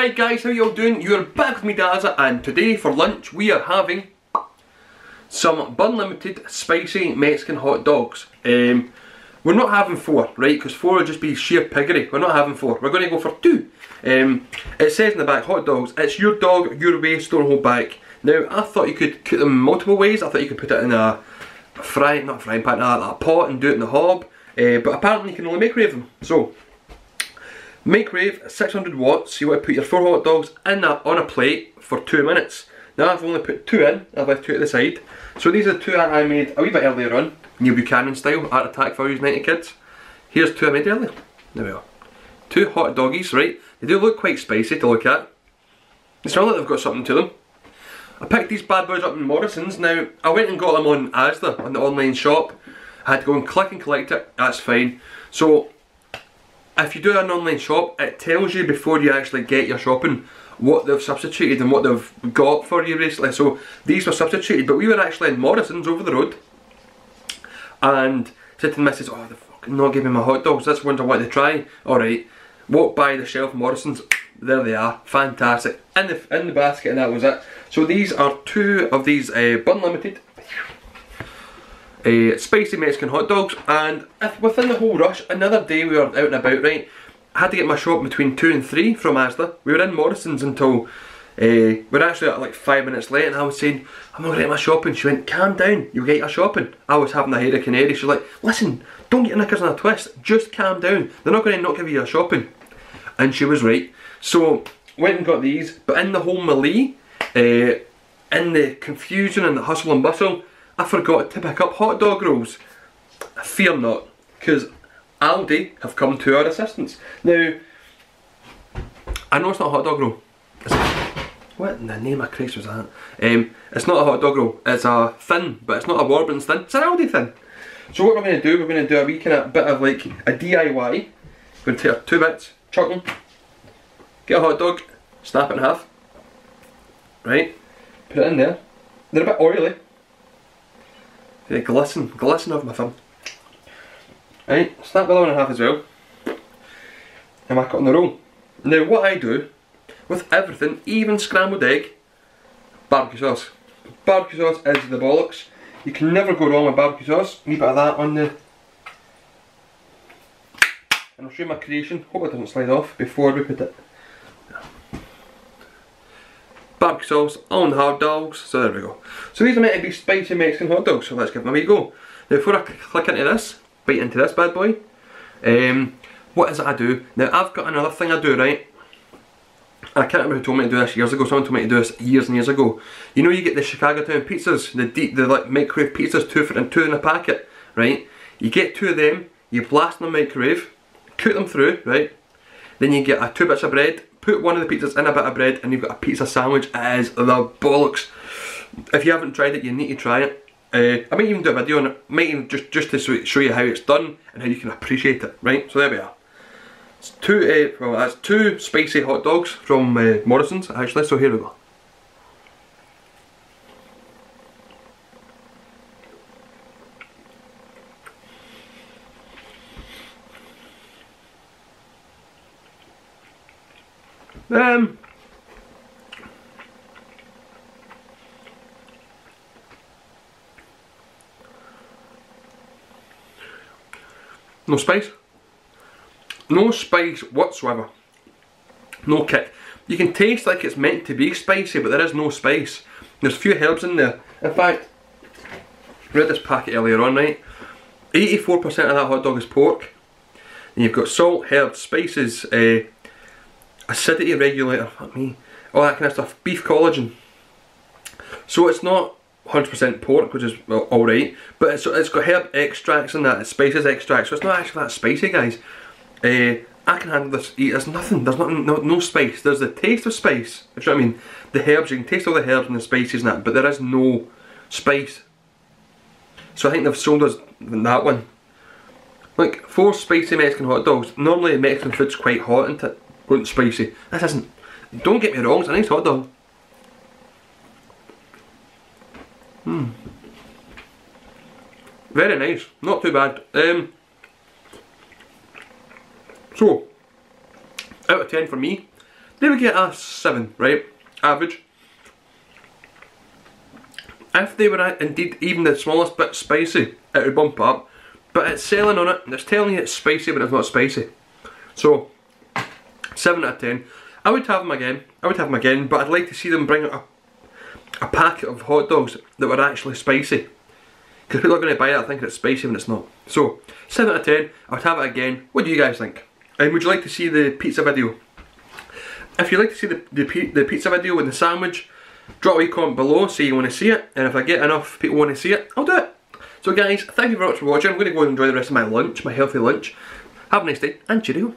Hi guys, how you all doing? You're back with me Dazza and today for lunch we are having some Bunlimited spicy Mexican hot dogs. Um, we're not having four, right, because four would just be sheer piggery. We're not having four, we're going to go for two. Um, it says in the back, hot dogs, it's your dog, your way, don't hold back. Now, I thought you could cook them multiple ways. I thought you could put it in a, fry, not a frying pan, a, a pot and do it in the hob. Uh, but apparently you can only microwave them. So, Microwave 600 watts, you want to put your four hot dogs in a, on a plate for two minutes. Now I've only put two in, I've left two at the side. So these are two that I made a wee bit earlier on, Neil Buchanan style, Art Attack for you 90 kids. Here's two I made earlier. There we are. Two hot doggies, right? They do look quite spicy to look at. They smell like they've got something to them. I picked these bad boys up in Morrison's. Now, I went and got them on Asda, on the online shop. I had to go and click and collect it, that's fine. So, if you do an online shop, it tells you before you actually get your shopping what they've substituted and what they've got for you recently. So these were substituted, but we were actually in Morrison's over the road and said to the missus, oh, they're fucking not giving me my hot dogs, that's ones I want to try. Alright, walk by the shelf Morrison's, there they are, fantastic. In the, in the basket and that was it. So these are two of these uh, Bunlimited uh, spicy Mexican hot dogs and if, within the whole rush, another day we were out and about, right, I had to get my shop between 2 and 3 from Asda. We were in Morrison's until, uh, we were actually like 5 minutes late and I was saying, I'm not going to get my shopping. She went, calm down, you'll get your shopping. I was having a head of canary. She's like, listen, don't get your knickers in a twist, just calm down. They're not going to not give you your shopping. And she was right. So, went and got these, but in the whole melee, uh, in the confusion and the hustle and bustle, I forgot to pick up hot dog rolls. Fear not, because Aldi have come to our assistance. Now, I know it's not a hot dog roll. It's, what in the name of Christ was that? Um, it's not a hot dog roll, it's a thin, but it's not a Warburton's thin, it's an Aldi thin. So what we're going to do, we're going to do a wee kind of bit of like a DIY. We're going to take two bits, chuck them, get a hot dog, snap it in half, right, put it in there. They're a bit oily, they glisten, glisten off my thumb. Right, snap the other one in half as well. And whack it on the roll. Now what I do, with everything, even scrambled egg, barbecue sauce. Barbecue sauce is the bollocks. You can never go wrong with barbecue sauce. A bit of that on the... And I'll show you my creation. Hope it doesn't slide off before we put it sauce on hot dogs. So there we go. So these are meant to be spicy Mexican hot dogs, so let's give them a wee go. Now before I click into this, bite into this bad boy, um, what is it I do? Now I've got another thing I do, right? I can't remember who told me to do this years ago, someone told me to do this years and years ago. You know you get the Chicago Town pizzas, the deep, the like microwave pizzas, two for and two in a packet, right? You get two of them, you blast them in the microwave, cook them through, right? Then you get a two bits of bread, put one of the pizzas in a bit of bread and you've got a pizza sandwich. It is the bollocks. If you haven't tried it, you need to try it. Uh, I might even do a video on it, might even just, just to show you how it's done and how you can appreciate it, right? So there we are. It's two, uh, well that's two spicy hot dogs from uh, Morrison's actually, so here we go. Um, no spice. No spice whatsoever. No kick. You can taste like it's meant to be spicy, but there is no spice. There's a few herbs in there. In fact, read this packet earlier on, right? 84% of that hot dog is pork. And you've got salt, herbs, spices, uh, acidity regulator, fuck me, all that kind of stuff, beef collagen. So it's not 100% pork, which is alright, but it's, it's got herb extracts in that, it's spices extracts, so it's not actually that spicy guys. Uh, I can handle this, there's nothing, there's nothing, no, no spice, there's the taste of spice, if you know what I mean, the herbs, you can taste all the herbs and the spices and that, but there is no spice. So I think they've sold us that one. Like, four spicy Mexican hot dogs, normally Mexican food's quite hot, isn't it? Wasn't spicy. This isn't. Don't get me wrong, it's a nice hot dog. Hmm. Very nice, not too bad. Um, so, out of 10 for me, they would get a 7, right? Average. If they were indeed even the smallest bit spicy, it would bump up. But it's selling on it, and it's telling you it's spicy, but it's not spicy. So, 7 out of 10. I would have them again, I would have them again, but I'd like to see them bring a, a packet of hot dogs that were actually spicy. Because people are going to buy it thinking it's spicy when it's not. So, 7 out of 10, I would have it again. What do you guys think? And would you like to see the pizza video? If you'd like to see the, the, the pizza video with the sandwich, drop a comment below, say you want to see it, and if I get enough people want to see it, I'll do it. So guys, thank you very much for watching. I'm going to go and enjoy the rest of my lunch, my healthy lunch. Have a nice day, and cheerio.